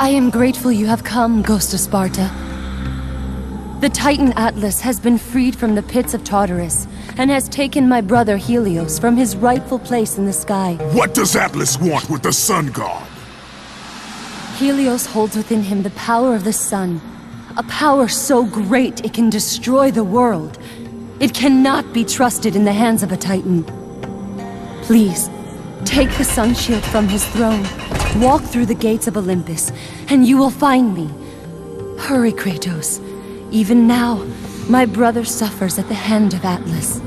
I am grateful you have come, Ghost of Sparta. The Titan Atlas has been freed from the pits of Tartarus, and has taken my brother Helios from his rightful place in the sky. What does Atlas want with the Sun God? Helios holds within him the power of the sun. A power so great it can destroy the world. It cannot be trusted in the hands of a Titan. Please, take the sun shield from his throne, walk through the gates of Olympus, and you will find me. Hurry, Kratos. Even now, my brother suffers at the hand of Atlas.